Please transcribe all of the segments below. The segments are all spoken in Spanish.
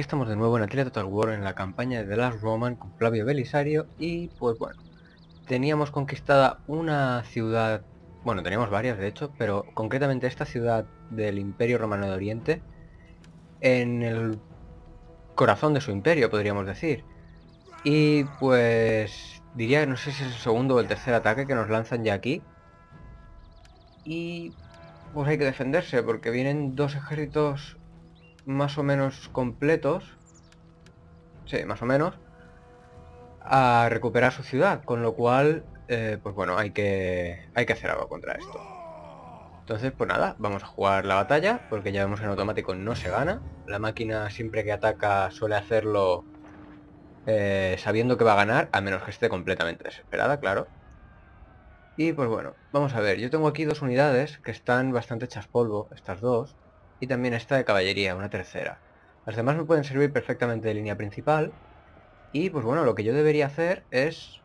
aquí estamos de nuevo en Atelier Total War en la campaña de The Last Roman con Flavio Belisario y pues bueno, teníamos conquistada una ciudad, bueno teníamos varias de hecho, pero concretamente esta ciudad del Imperio Romano de Oriente en el corazón de su imperio podríamos decir. Y pues diría, no sé si es el segundo o el tercer ataque que nos lanzan ya aquí. Y pues hay que defenderse porque vienen dos ejércitos más o menos completos, sí, más o menos, a recuperar su ciudad, con lo cual, eh, pues bueno, hay que, hay que hacer algo contra esto. Entonces, pues nada, vamos a jugar la batalla, porque ya vemos en automático no se gana. La máquina siempre que ataca suele hacerlo eh, sabiendo que va a ganar, a menos que esté completamente desesperada, claro. Y pues bueno, vamos a ver, yo tengo aquí dos unidades que están bastante hechas polvo, estas dos, y también esta de caballería, una tercera. Las demás me pueden servir perfectamente de línea principal. Y pues bueno, lo que yo debería hacer es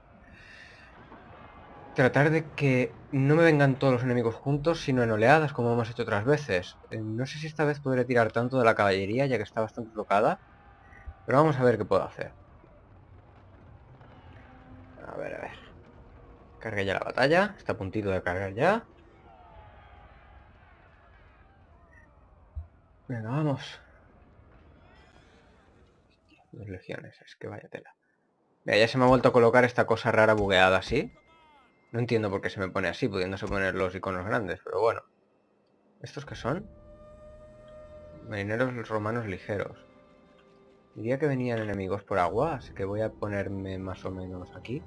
tratar de que no me vengan todos los enemigos juntos, sino en oleadas, como hemos hecho otras veces. Eh, no sé si esta vez podré tirar tanto de la caballería, ya que está bastante tocada. Pero vamos a ver qué puedo hacer. A ver, a ver. Cargue ya la batalla. Está a puntito de cargar ya. Venga, vamos. Dos legiones, es que vaya tela. Mira, ya se me ha vuelto a colocar esta cosa rara bugueada así. No entiendo por qué se me pone así, pudiéndose poner los iconos grandes, pero bueno. ¿Estos qué son? Marineros romanos ligeros. Diría que venían enemigos por agua, así que voy a ponerme más o menos aquí.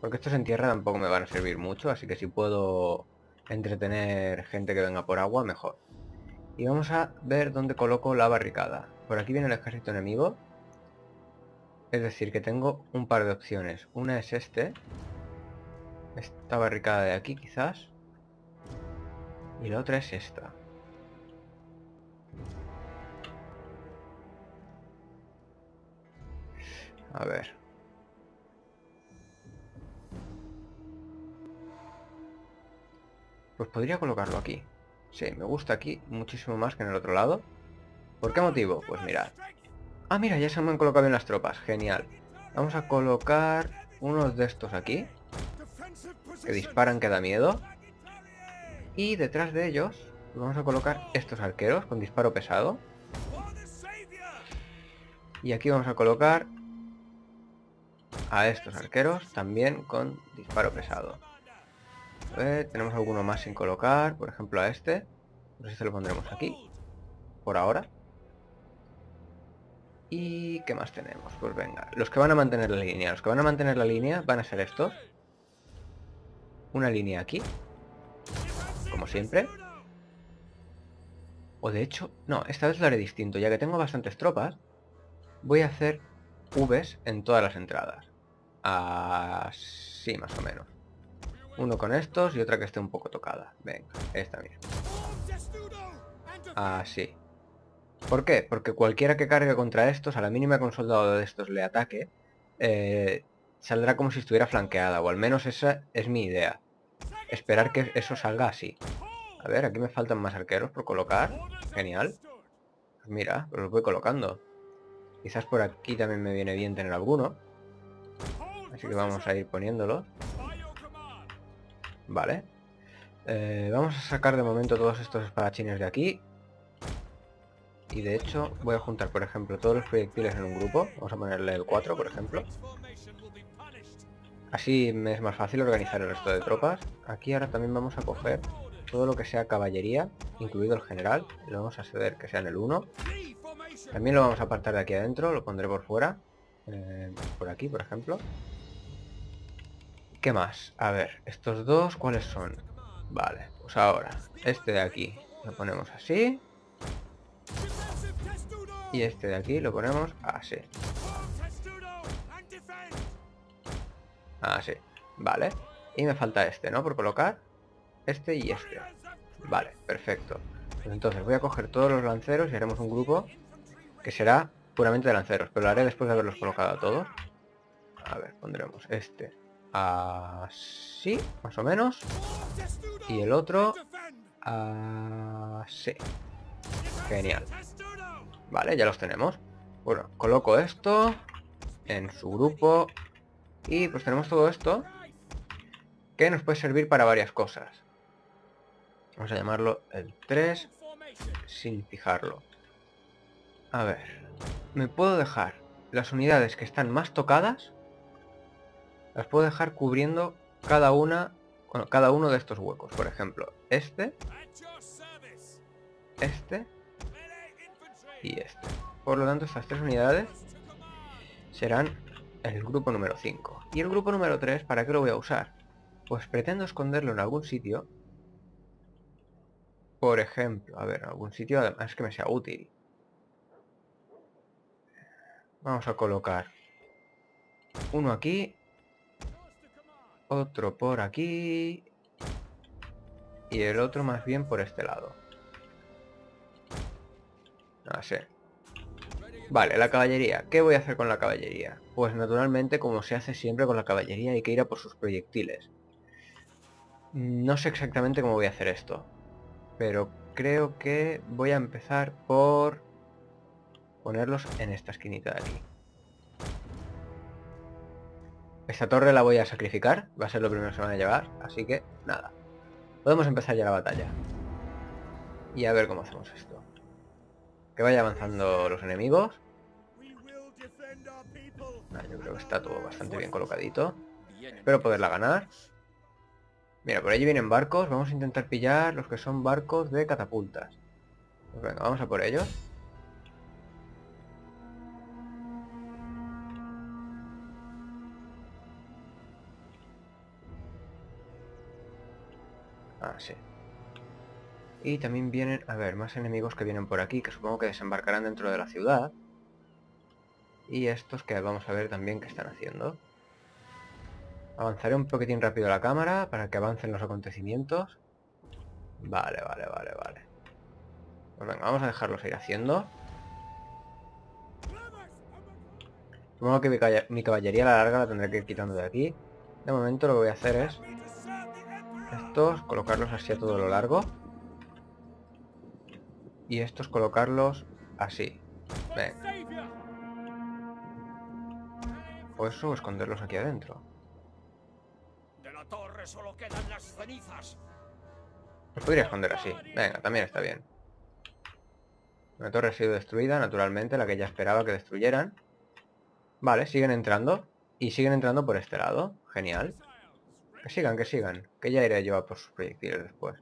Porque estos en tierra tampoco me van a servir mucho, así que si puedo entretener gente que venga por agua, mejor. Y vamos a ver dónde coloco la barricada. Por aquí viene el ejército enemigo. Es decir, que tengo un par de opciones. Una es este. Esta barricada de aquí, quizás. Y la otra es esta. A ver. Pues podría colocarlo aquí. Sí, me gusta aquí muchísimo más que en el otro lado. ¿Por qué motivo? Pues mirad. Ah, mira, ya se me han colocado bien las tropas. Genial. Vamos a colocar unos de estos aquí. Que disparan que da miedo. Y detrás de ellos vamos a colocar estos arqueros con disparo pesado. Y aquí vamos a colocar a estos arqueros también con disparo pesado tenemos alguno más sin colocar, por ejemplo a este. No sé si lo pondremos aquí, por ahora. ¿Y qué más tenemos? Pues venga, los que van a mantener la línea. Los que van a mantener la línea van a ser estos. Una línea aquí, como siempre. O de hecho, no, esta vez lo haré distinto. Ya que tengo bastantes tropas, voy a hacer Vs en todas las entradas. Así más o menos. Uno con estos y otra que esté un poco tocada. Venga, esta misma. Así. ¿Por qué? Porque cualquiera que cargue contra estos, a la mínima que un soldado de estos le ataque, eh, saldrá como si estuviera flanqueada, o al menos esa es mi idea. Esperar que eso salga así. A ver, aquí me faltan más arqueros por colocar. Genial. Pues mira, los voy colocando. Quizás por aquí también me viene bien tener alguno. Así que vamos a ir poniéndolos. Vale. Eh, vamos a sacar de momento todos estos espadachines de aquí. Y de hecho voy a juntar, por ejemplo, todos los proyectiles en un grupo. Vamos a ponerle el 4, por ejemplo. Así me es más fácil organizar el resto de tropas. Aquí ahora también vamos a coger todo lo que sea caballería, incluido el general. Lo vamos a ceder que sea en el 1. También lo vamos a apartar de aquí adentro, lo pondré por fuera. Eh, por aquí, por ejemplo. ¿Qué más? A ver, estos dos, ¿cuáles son? Vale, pues ahora, este de aquí lo ponemos así. Y este de aquí lo ponemos así. Así, vale. Y me falta este, ¿no? Por colocar este y este. Vale, perfecto. Pues entonces voy a coger todos los lanceros y haremos un grupo que será puramente de lanceros, pero lo haré después de haberlos colocado a todos. A ver, pondremos este Así, más o menos. Y el otro... Así. Genial. Vale, ya los tenemos. Bueno, coloco esto en su grupo y pues tenemos todo esto que nos puede servir para varias cosas. Vamos a llamarlo el 3 sin fijarlo. A ver, me puedo dejar las unidades que están más tocadas, las puedo dejar cubriendo cada una, bueno, cada uno de estos huecos. Por ejemplo, este, este y este. Por lo tanto, estas tres unidades serán el grupo número 5. Y el grupo número 3, ¿para qué lo voy a usar? Pues pretendo esconderlo en algún sitio. Por ejemplo, a ver, algún sitio además que me sea útil. Vamos a colocar uno aquí, otro por aquí y el otro más bien por este lado. No sé. Vale, la caballería. ¿Qué voy a hacer con la caballería? Pues naturalmente, como se hace siempre con la caballería, hay que ir a por sus proyectiles. No sé exactamente cómo voy a hacer esto. Pero creo que voy a empezar por ponerlos en esta esquinita de aquí. Esta torre la voy a sacrificar, va a ser lo primero que se van a llevar, así que nada. Podemos empezar ya la batalla. Y a ver cómo hacemos esto. Que vaya avanzando los enemigos. yo creo que está todo bastante bien colocadito. Espero poderla ganar. Mira, por allí vienen barcos. Vamos a intentar pillar los que son barcos de catapultas. Pues venga, vamos a por ellos. Ah, sí. Y también vienen, a ver, más enemigos que vienen por aquí, que supongo que desembarcarán dentro de la ciudad. Y estos que vamos a ver también qué están haciendo. Avanzaré un poquitín rápido la cámara para que avancen los acontecimientos. Vale, vale, vale, vale. Pues venga, vamos a dejarlos ir haciendo. Supongo que mi caballería a la larga la tendré que ir quitando de aquí. De momento lo que voy a hacer es estos colocarlos así a todo lo largo. Y estos colocarlos así. Ven. o eso o esconderlos aquí adentro. De la torre solo quedan las cenizas. Los podría esconder así. Venga también está bien. La torre ha sido destruida naturalmente la que ya esperaba que destruyeran. Vale siguen entrando. Y siguen entrando por este lado. Genial que sigan, que sigan. Que ya iré yo a por sus proyectiles después.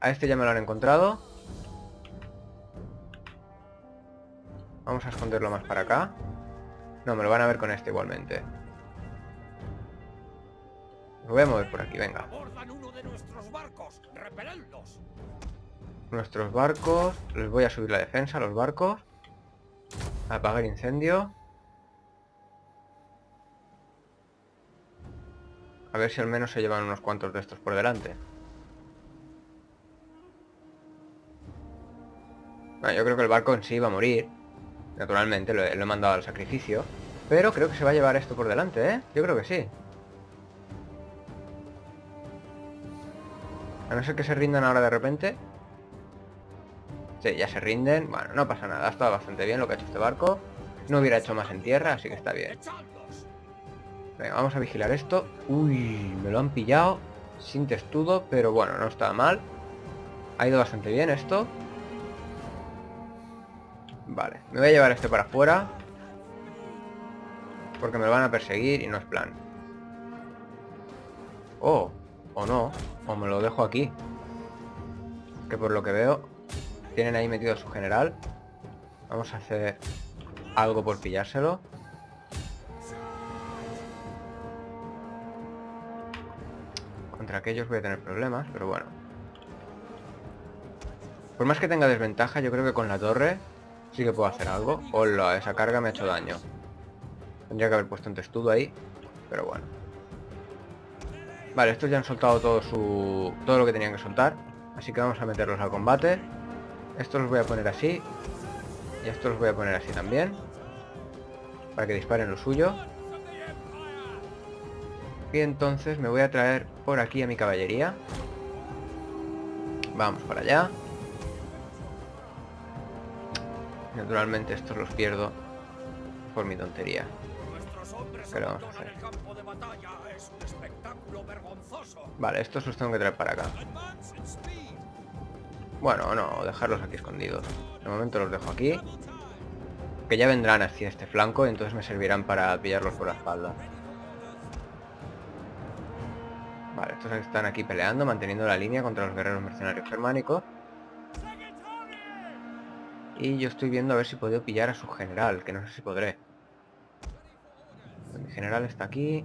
a este ya me lo han encontrado. Vamos a esconderlo más para acá. No, me lo van a ver con este igualmente. Lo voy a mover por aquí, venga. Nuestros barcos. Les voy a subir la defensa a los barcos. Apagar incendio. A ver si al menos se llevan unos cuantos de estos por delante. Bueno, yo creo que el barco en sí va a morir. Naturalmente, lo he, mandado al sacrificio. Pero creo que se va a llevar esto por delante, ¿eh? Yo creo que sí. A no ser que se rindan ahora de repente. Sí, ya se rinden. Bueno, no pasa nada. Ha estado bastante bien lo que ha hecho este barco. No hubiera hecho más en tierra, así que está bien. Venga, vamos a vigilar esto. Uy, me lo han pillado. Sin testudo, pero bueno, no está mal. Ha ido bastante bien esto. Vale, me voy a llevar este para afuera. Porque me lo van a perseguir y no es plan. Oh, o no. O me lo dejo aquí. Que por lo que veo, tienen ahí metido a su general. Vamos a hacer algo por pillárselo. Contra aquellos voy a tener problemas, pero bueno. Por más que tenga desventaja, yo creo que con la torre sí que puedo hacer algo. Hola, esa carga me ha hecho daño. Tendría que haber puesto un testudo ahí, pero bueno. Vale, estos ya han soltado todo su todo lo que tenían que soltar. Así que vamos a meterlos al combate. Estos los voy a poner así. Y estos los voy a poner así también. Para que disparen lo suyo. Y entonces me voy a traer por aquí a mi caballería. Vamos para allá. Naturalmente estos los pierdo por mi tontería. ¿Qué vamos a hacer? Vale, estos los tengo que traer para acá. Bueno, no, dejarlos aquí escondidos. De momento los dejo aquí. Que ya vendrán hacia este flanco y entonces me servirán para pillarlos por la espalda. Estos están aquí peleando, manteniendo la línea contra los guerreros mercenarios germánicos. Y yo estoy viendo a ver si puedo pillar a su general, que no sé si podré. Mi general está aquí.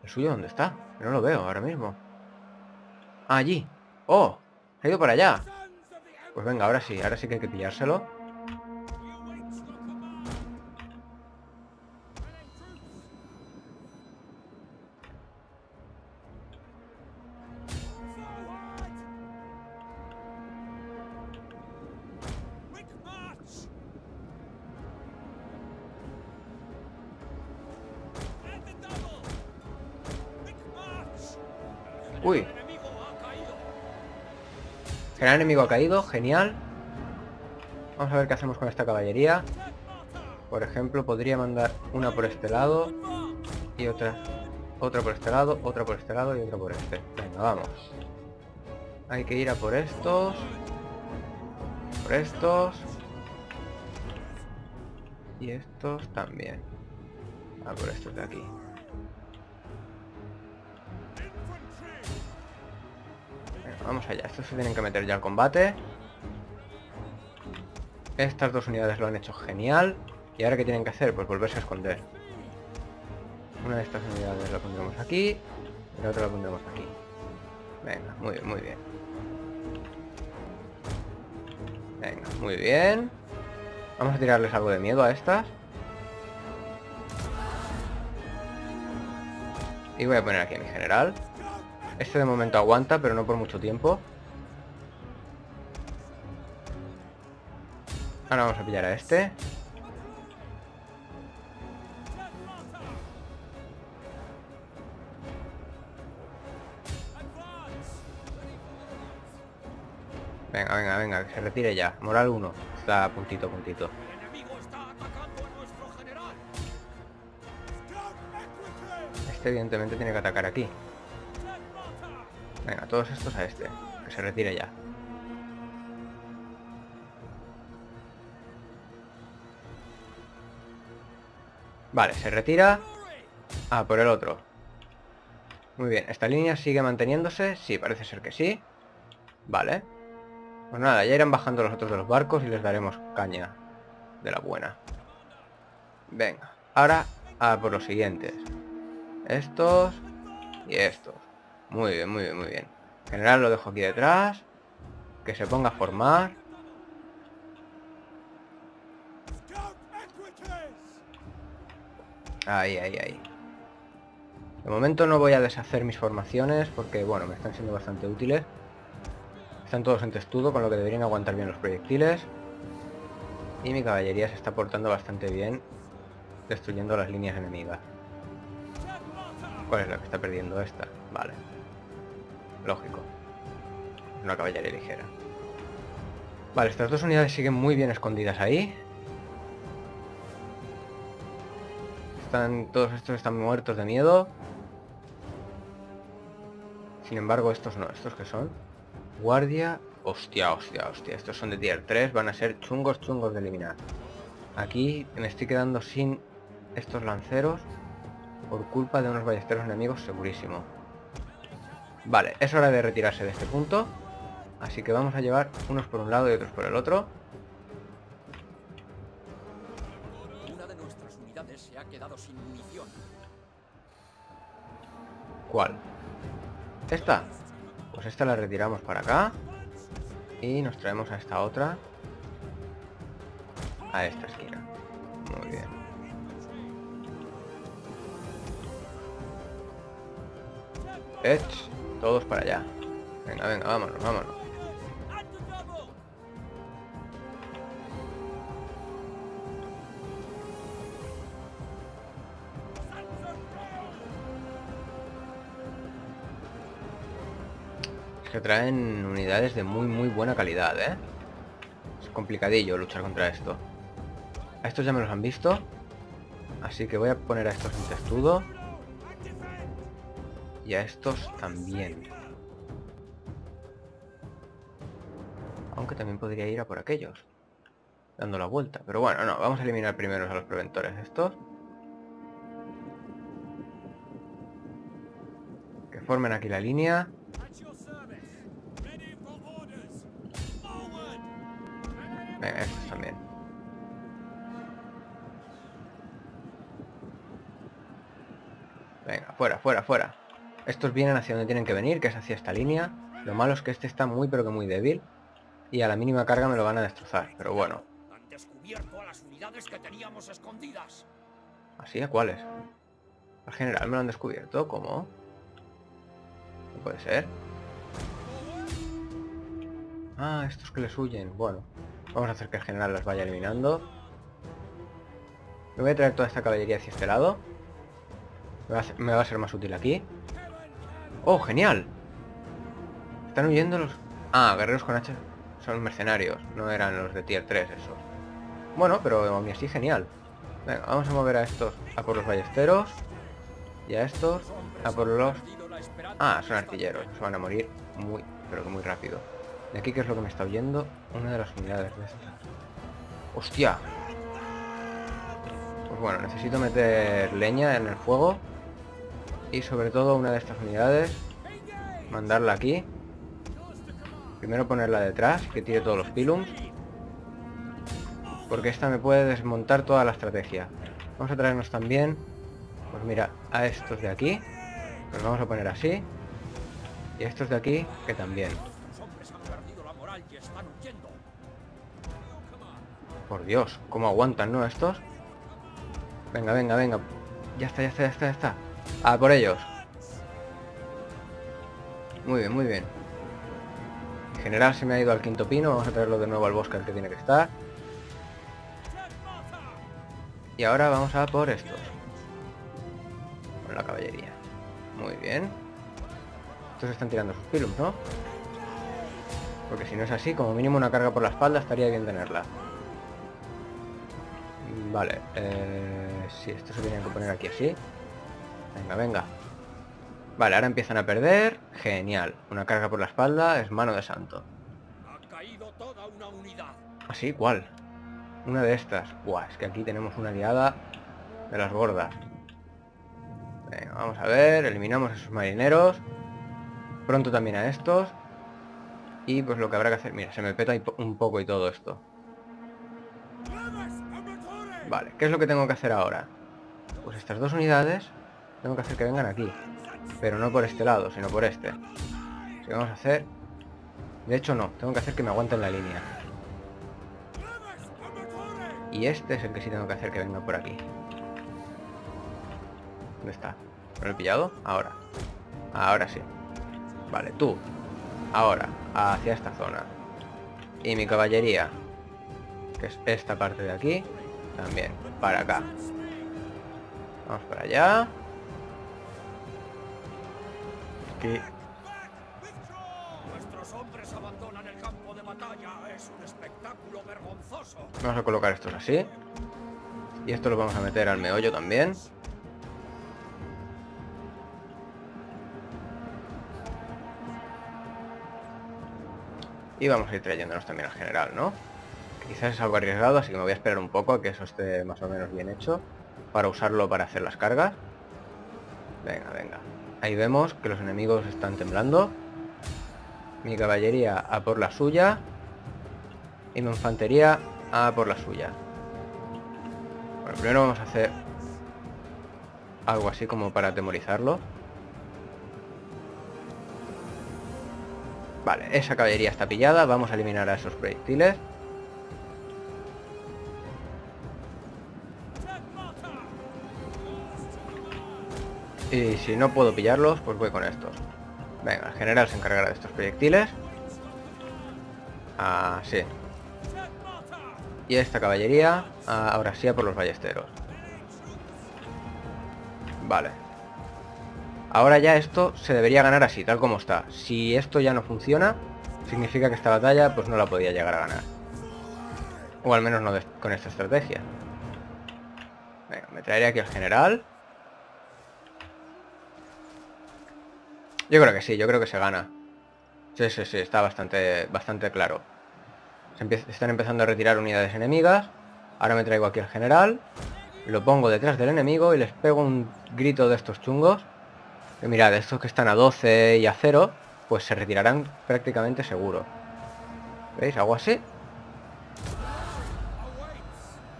¿El suyo dónde está? No lo veo ahora mismo. Ah, allí. ¡Oh! Ha ido para allá. Pues venga, ahora sí, ahora sí que hay que pillárselo. Enemigo ha caído, genial. Vamos a ver qué hacemos con esta caballería. Por ejemplo, podría mandar una por este lado y otra otra por este lado, otra por este lado y otra por este. Venga, vamos. Hay que ir a por estos. Por estos. Y estos también. A por estos de aquí. Vamos allá. Estos se tienen que meter ya al combate. Estas dos unidades lo han hecho genial. ¿Y ahora qué tienen que hacer? Pues volverse a esconder. Una de estas unidades la pondremos aquí. Y la otra la pondremos aquí. Venga, muy bien, muy bien. Venga, muy bien. Vamos a tirarles algo de miedo a estas. Y voy a poner aquí a mi general. Este de momento aguanta, pero no por mucho tiempo. Ahora vamos a pillar a este. Venga, venga, venga, que se retire ya. Moral 1. Está puntito, puntito. Este evidentemente tiene que atacar aquí. Venga, todos estos a este. Que se retire ya. Vale, se retira. Ah, por el otro. Muy bien, ¿esta línea sigue manteniéndose? Sí, parece ser que sí. Vale. Pues nada, ya irán bajando los otros de los barcos y les daremos caña. De la buena. Venga, ahora a por los siguientes. Estos y estos. Muy bien, muy bien, muy bien. General lo dejo aquí detrás. Que se ponga a formar. Ahí, ahí, ahí. De momento no voy a deshacer mis formaciones porque, bueno, me están siendo bastante útiles. Están todos en testudo, con lo que deberían aguantar bien los proyectiles. Y mi caballería se está portando bastante bien, destruyendo las líneas enemigas. ¿Cuál es la que está perdiendo esta? Vale. Lógico. Una caballería ligera. Vale, estas dos unidades siguen muy bien escondidas ahí. Están, todos estos están muertos de miedo. Sin embargo, estos no. ¿Estos que son? Guardia. Hostia, hostia, hostia. Estos son de tier 3. Van a ser chungos, chungos de eliminar. Aquí me estoy quedando sin estos lanceros. Por culpa de unos ballesteros enemigos, segurísimo. Vale, es hora de retirarse de este punto. Así que vamos a llevar unos por un lado y otros por el otro. Una de nuestras unidades se ha quedado sin munición. ¿Cuál? ¿Esta? Pues esta la retiramos para acá. Y nos traemos a esta otra. A esta esquina. Muy bien. Ech, todos para allá. Venga, venga, vámonos, vámonos. Es que traen unidades de muy muy buena calidad, ¿eh? complicadillo luchar contra esto. A estos ya me los han visto. Así que voy a poner a estos en testudo. Y a estos también. Aunque también podría ir a por aquellos. Dando la vuelta. Pero bueno, no. Vamos a eliminar primero a los preventores estos. Que formen aquí la línea. Venga, estos también. Venga, fuera, fuera, fuera. Estos vienen hacia donde tienen que venir, que es hacia esta línea. Lo malo es que este está muy pero que muy débil. Y a la mínima carga me lo van a destrozar, pero bueno. Han descubierto a las unidades que teníamos escondidas. ¿Así? ¿A cuáles? Al general me lo han descubierto, ¿cómo? No puede ser. Ah, estos que les huyen. Bueno, vamos a hacer que el general las vaya eliminando. Me voy a traer toda esta caballería hacia este lado. Me va, a ser, me va a ser más útil aquí. ¡Oh, genial! Están huyendo los... Ah, guerreros con hacha son mercenarios. No eran los de tier 3 esos. Bueno, pero aún así genial. Venga, vamos a mover a estos a por los ballesteros. Y a estos a por los... Ah, son artilleros. Se van a morir muy, pero que muy rápido. De aquí, ¿qué es lo que me está oyendo? Una de las unidades de estas. ¡Hostia! Pues bueno, necesito meter leña en el fuego. Y sobre todo una de estas unidades. Mandarla aquí. Primero ponerla detrás, que tire todos los pilums. Porque esta me puede desmontar toda la estrategia. Vamos a traernos también, pues mira, a estos de aquí. Los vamos a poner así. Y a estos de aquí, que también. Por Dios, cómo aguantan, ¿no? Estos. Venga, venga, venga. Ya está, ya está, ya está, ya está. A por ellos. Muy bien, muy bien. En general se me ha ido al quinto pino. Vamos a traerlo de nuevo al bosque al que tiene que estar. Y ahora vamos a por estos. Con la caballería. Muy bien. Estos están tirando sus pilums, ¿no? Porque si no es así, como mínimo una carga por la espalda estaría bien tenerla. Vale, eh, si esto se tiene que poner aquí así. Venga, venga. Vale, ahora empiezan a perder. Genial. Una carga por la espalda es mano de santo. Ha caído toda una unidad. ¿Así? ¿Cuál? Una de estas. Buah, es que aquí tenemos una liada de las gordas. Venga, vamos a ver. Eliminamos a esos marineros. Pronto también a estos. Y pues lo que habrá que hacer... Mira, se me peta un poco y todo esto. Vale, ¿qué es lo que tengo que hacer ahora? Pues estas dos unidades tengo que hacer que vengan aquí. Pero no por este lado, sino por este. Así vamos a hacer... De hecho no, tengo que hacer que me aguanten la línea. Y este es el que sí tengo que hacer que venga por aquí. ¿Dónde está? ¿Lo he pillado? Ahora. Ahora sí. Vale, tú. Ahora, hacia esta zona. Y mi caballería, que es esta parte de aquí, también, para acá. Vamos para allá. Vamos a colocar estos así. Y esto lo vamos a meter al meollo también. Y vamos a ir trayéndonos también al general, ¿no? Quizás es algo arriesgado, así que me voy a esperar un poco a que eso esté más o menos bien hecho. Para usarlo para hacer las cargas. Venga, venga. Ahí vemos que los enemigos están temblando. Mi caballería a por la suya. Y mi infantería a por la suya. Bueno, primero vamos a hacer algo así como para atemorizarlo. Vale, esa caballería está pillada. Vamos a eliminar a esos proyectiles. Y si no puedo pillarlos, pues voy con estos. Venga, el general se encargará de estos proyectiles. Así. Y esta caballería, ah, ahora sí a por los ballesteros. Vale. Ahora ya esto se debería ganar así, tal como está. Si esto ya no funciona, significa que esta batalla pues no la podía llegar a ganar. O al menos no con esta estrategia. Venga, me traeré aquí al general. Yo creo que sí, yo creo que se gana. Sí, sí, sí, está bastante, bastante claro. Se están empezando a retirar unidades enemigas. Ahora me traigo aquí al general. Lo pongo detrás del enemigo y les pego un grito de estos chungos. Que mirad, estos que están a 12 y a 0, pues se retirarán prácticamente seguro. ¿Veis? Hago así.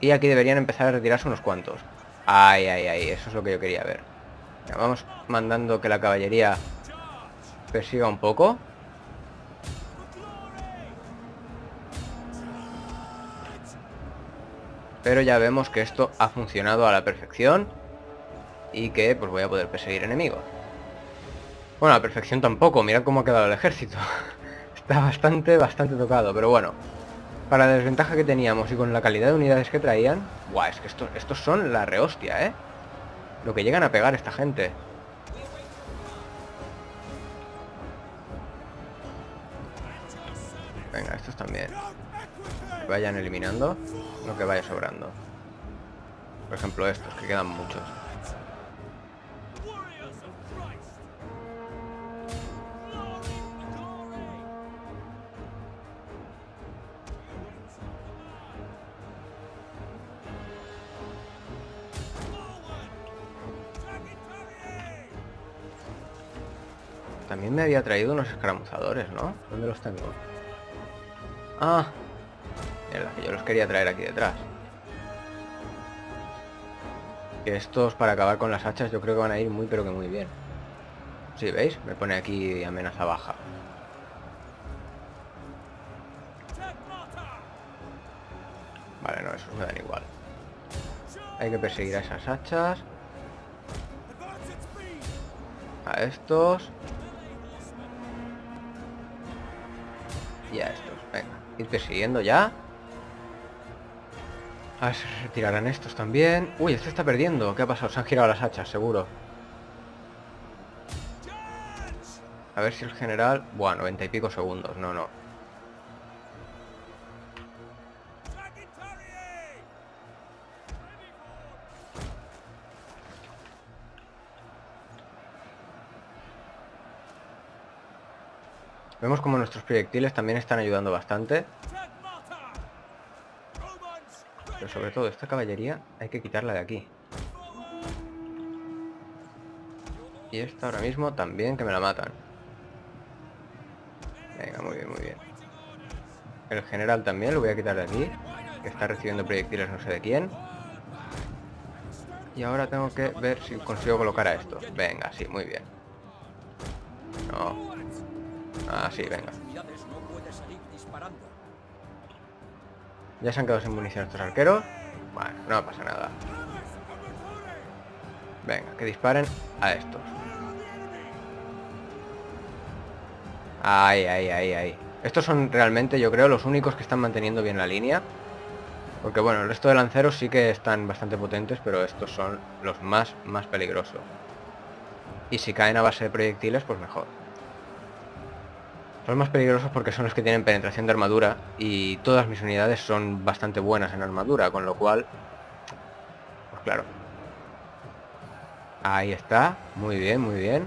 Y aquí deberían empezar a retirarse unos cuantos. Ay, ay, ay, eso es lo que yo quería ver. Vamos mandando que la caballería persiga un poco. Pero ya vemos que esto ha funcionado a la perfección y que pues voy a poder perseguir enemigos. Bueno, a la perfección tampoco, mirad cómo ha quedado el ejército. Está bastante, bastante tocado, pero bueno. Para la desventaja que teníamos y con la calidad de unidades que traían... Buah, es que estos, estos son la rehostia, ¿eh? Lo que llegan a pegar esta gente. Venga, estos también. Que vayan eliminando, no que vaya sobrando. Por ejemplo estos, que quedan muchos. También me había traído unos escaramuzadores, ¿no? ¿Dónde los tengo? Ah, mierda, yo los quería traer aquí detrás. Que estos para acabar con las hachas yo creo que van a ir muy pero que muy bien. Sí, ¿veis? Me pone aquí amenaza baja. Vale, no, esos me dan igual. Hay que perseguir a esas hachas. A estos. Y a estos. Venga, ir persiguiendo ya. A ver si retirarán estos también. Uy, este está perdiendo. ¿Qué ha pasado? Se han girado las hachas, seguro. A ver si el general... Buah, 90 y pico segundos. No, no. Vemos como nuestros proyectiles también están ayudando bastante. Pero sobre todo esta caballería hay que quitarla de aquí. Y esta ahora mismo también que me la matan. Venga, muy bien, muy bien. El general también lo voy a quitar de aquí. Que está recibiendo proyectiles no sé de quién. Y ahora tengo que ver si consigo colocar a estos. Venga, sí, muy bien. Ah, sí, venga. Ya se han quedado sin munición estos arqueros. Bueno, no pasa nada. Venga, que disparen a estos. Ay, ay, ay, ay. Estos son realmente, yo creo, los únicos que están manteniendo bien la línea. Porque bueno, el resto de lanceros sí que están bastante potentes, pero estos son los más, más peligrosos. Y si caen a base de proyectiles, pues mejor. Son más peligrosos porque son los que tienen penetración de armadura y todas mis unidades son bastante buenas en armadura, con lo cual... Pues claro. Ahí está, muy bien, muy bien.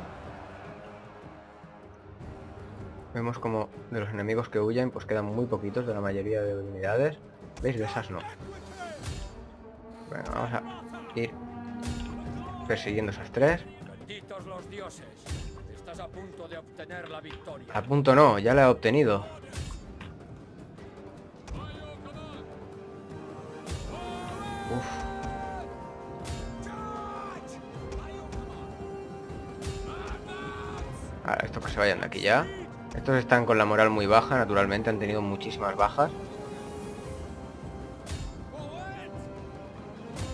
Vemos como de los enemigos que huyen pues quedan muy poquitos de la mayoría de unidades. ¿Veis? De esas no. Bueno, vamos a ir persiguiendo esas tres. A punto de obtener la victoria. A punto no, ya la he obtenido. Ahora, estos que se vayan de aquí ya. Estos están con la moral muy baja, naturalmente han tenido muchísimas bajas.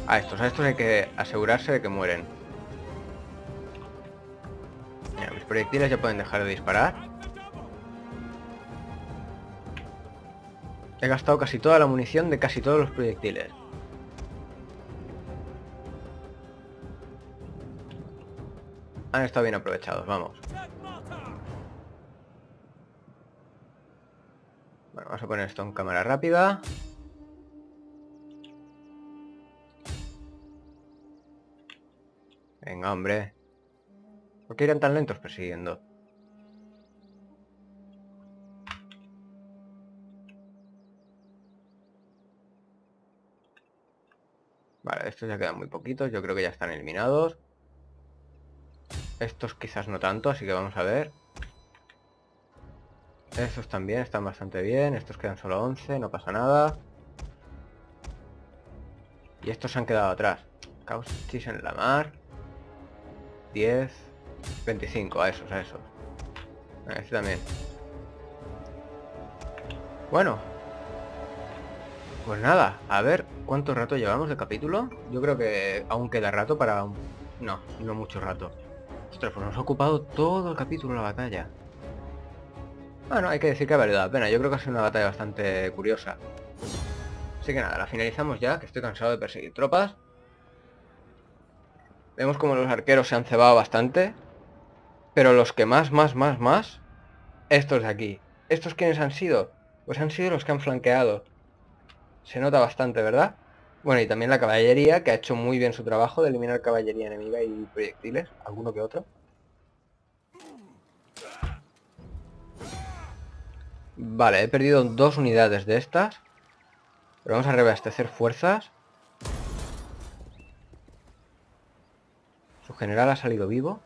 A estos, a estos hay que asegurarse de que mueren. proyectiles ya pueden dejar de disparar. He gastado casi toda la munición de casi todos los proyectiles. Han estado bien aprovechados, vamos. Bueno, vamos a poner esto en cámara rápida. Venga, hombre. ¿Por qué irán tan lentos persiguiendo? Vale, estos ya quedan muy poquitos. Yo creo que ya están eliminados. Estos quizás no tanto, así que vamos a ver. Estos también están bastante bien. Estos quedan solo 11, no pasa nada. Y estos se han quedado atrás. Caustis en la mar. 10. 25, a esos, a esos. A también. Bueno. Pues nada, a ver cuánto rato llevamos de capítulo. Yo creo que aún queda rato para... No, no mucho rato. Ostras, pues nos ha ocupado todo el capítulo la batalla. Bueno, hay que decir que ha valido la pena. Yo creo que ha sido una batalla bastante curiosa. Así que nada, la finalizamos ya, que estoy cansado de perseguir tropas. Vemos como los arqueros se han cebado bastante. Pero los que más, más, más, más... Estos de aquí. ¿Estos quiénes han sido? Pues han sido los que han flanqueado. Se nota bastante, ¿verdad? Bueno, y también la caballería, que ha hecho muy bien su trabajo de eliminar caballería enemiga y proyectiles, alguno que otro. Vale, he perdido dos unidades de estas. Pero vamos a reabastecer fuerzas. Su general ha salido vivo.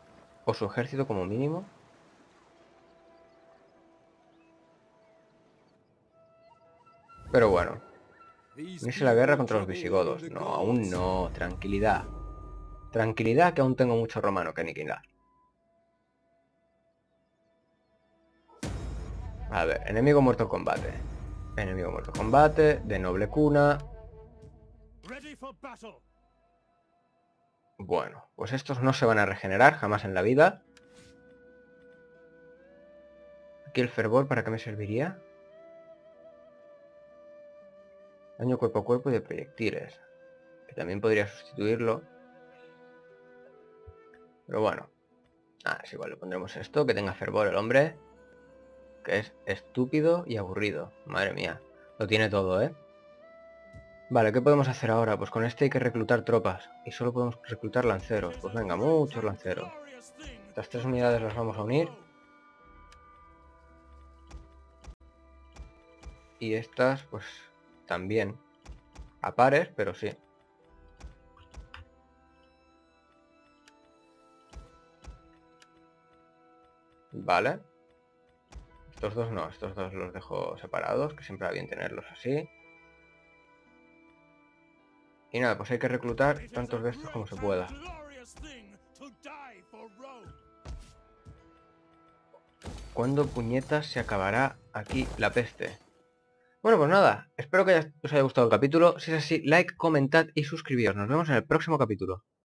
O su ejército como mínimo. Pero bueno. Unirse la guerra contra los visigodos. No, aún no. Tranquilidad. Tranquilidad que aún tengo mucho romano que aniquilar. A ver, enemigo muerto en combate. Enemigo muerto en combate, de noble cuna. Bueno, pues estos no se van a regenerar jamás en la vida. Aquí el fervor, ¿para qué me serviría? Daño cuerpo a cuerpo y de proyectiles. Que también podría sustituirlo. Pero bueno. Ah, es igual, le pondremos esto, que tenga fervor el hombre es estúpido y aburrido. Madre mía. Lo tiene todo, ¿eh? Vale, ¿qué podemos hacer ahora? Pues con este hay que reclutar tropas. Y solo podemos reclutar lanceros. Pues venga, muchos lanceros. Estas tres unidades las vamos a unir. Y estas, pues, también. A pares, pero sí. Vale. Estos dos no, estos dos los dejo separados, que siempre va bien tenerlos así. Y nada, pues hay que reclutar tantos de estos como se pueda. ¿Cuándo puñetas se acabará aquí la peste? Bueno, pues nada, espero que os haya gustado el capítulo. Si es así, like, comentad y suscribíos. Nos vemos en el próximo capítulo.